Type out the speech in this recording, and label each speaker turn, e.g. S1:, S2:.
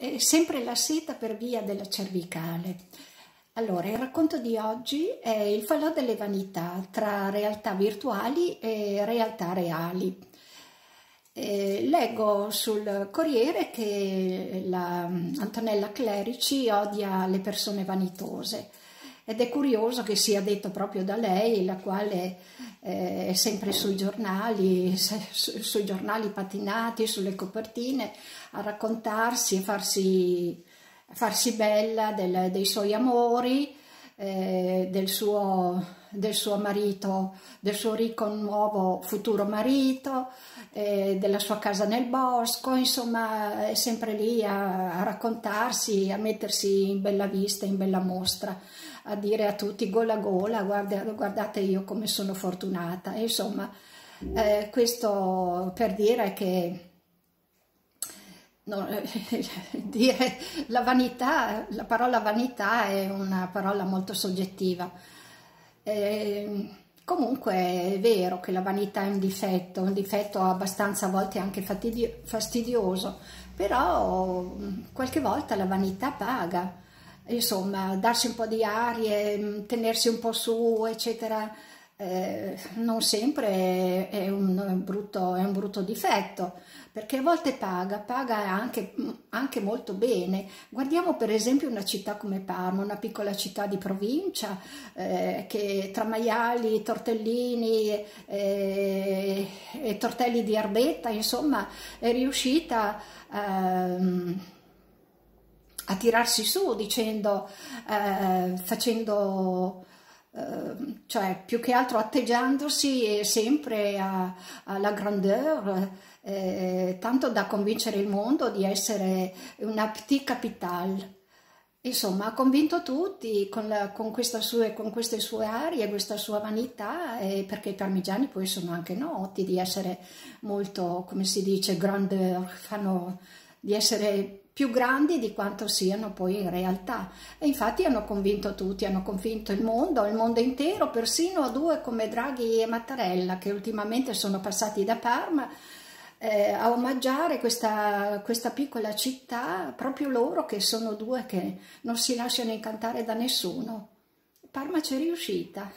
S1: è sempre la seta per via della cervicale. Allora, il racconto di oggi è il falò delle vanità tra realtà virtuali e realtà reali. Eh, leggo sul Corriere che la Antonella Clerici odia le persone vanitose ed è curioso che sia detto proprio da lei, la quale eh, è sempre sui giornali, su, sui giornali patinati, sulle copertine, a raccontarsi e farsi, farsi bella del, dei suoi amori, eh, del, suo, del suo marito, del suo ricco nuovo futuro marito, eh, della sua casa nel bosco, insomma è sempre lì a, a raccontarsi, a mettersi in bella vista, in bella mostra a dire a tutti gola gola, guarda, guardate io come sono fortunata. Insomma, eh, questo per dire che no, dire la vanità, la parola vanità è una parola molto soggettiva. Eh, comunque è vero che la vanità è un difetto, un difetto abbastanza a volte anche fastidioso, però qualche volta la vanità paga insomma, darsi un po' di arie, mm, tenersi un po' su, eccetera, eh, non sempre è un, brutto, è un, brutto, difetto, perché a volte paga, paga anche, anche, molto bene. Guardiamo per esempio una città come Parma, una piccola città di provincia, eh, che tra maiali, tortellini eh, e tortelli di erbetta, insomma, è riuscita a... Ehm, a tirarsi su dicendo, eh, facendo, eh, cioè più che altro atteggiandosi sempre alla grandeur, eh, tanto da convincere il mondo di essere una petit capital. Insomma, ha convinto tutti con, la, con, sue, con, queste sue arie, questa sua vanità, eh, perché i parmigiani poi sono anche noti di essere molto, come si dice, grandeur, fanno di essere più grandi di quanto siano poi in realtà. E infatti hanno convinto tutti, hanno convinto il mondo, il mondo intero, persino a due come Draghi e Mattarella, che ultimamente sono passati da Parma eh, a omaggiare questa, questa piccola città, proprio loro che sono due che non si lasciano incantare da nessuno. Parma c'è riuscita.